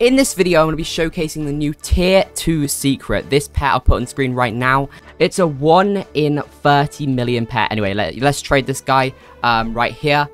In this video, I'm going to be showcasing the new Tier 2 secret. This pet I'll put on screen right now. It's a 1 in 30 million pet. Anyway, let, us trade this guy um, right here.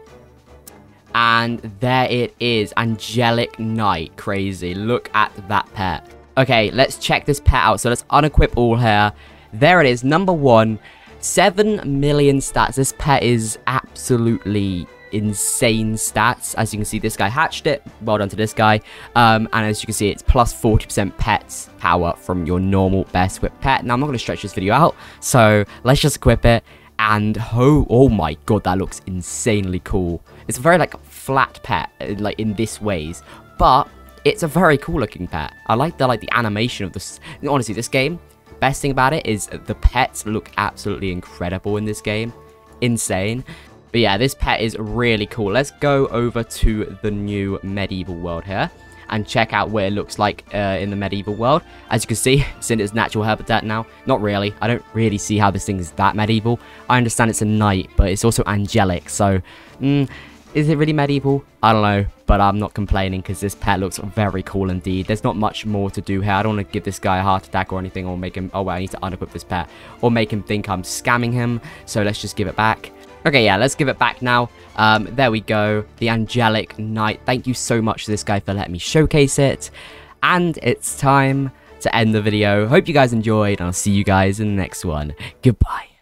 And there it is. Angelic Knight. Crazy. Look at that pet. Okay, let's check this pet out. So let's unequip all here. There it is. Number one. 7 million stats. This pet is absolutely insane stats. As you can see, this guy hatched it. Well done to this guy. Um, and as you can see, it's plus 40% pets power from your normal best equipped pet. Now, I'm not going to stretch this video out, so let's just equip it. And oh, oh my god, that looks insanely cool. It's a very like flat pet, uh, like in this ways, but it's a very cool looking pet. I like the like the animation of this. Honestly, this game. Best thing about it is the pets look absolutely incredible in this game. Insane. But yeah, this pet is really cool. Let's go over to the new medieval world here and check out what it looks like uh, in the medieval world. As you can see, it's in its natural habitat now. Not really. I don't really see how this thing is that medieval. I understand it's a knight, but it's also angelic. So, mm, is it really medieval? I don't know, but I'm not complaining because this pet looks very cool indeed. There's not much more to do here. I don't want to give this guy a heart attack or anything or make him, oh, well, I need to unequip this pet or make him think I'm scamming him. So let's just give it back. Okay, yeah, let's give it back now. Um, there we go. The Angelic Knight. Thank you so much to this guy for letting me showcase it. And it's time to end the video. Hope you guys enjoyed, and I'll see you guys in the next one. Goodbye.